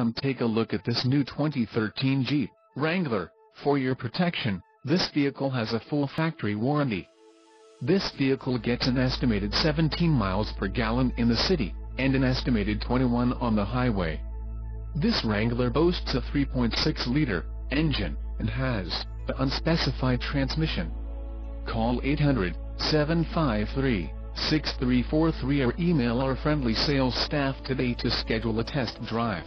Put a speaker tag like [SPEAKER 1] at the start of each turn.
[SPEAKER 1] Come take a look at this new 2013 Jeep Wrangler. For your protection, this vehicle has a full factory warranty. This vehicle gets an estimated 17 miles per gallon in the city, and an estimated 21 on the highway. This Wrangler boasts a 3.6-liter engine, and has an unspecified transmission. Call 800-753-6343 or email our friendly sales staff today to schedule a test drive.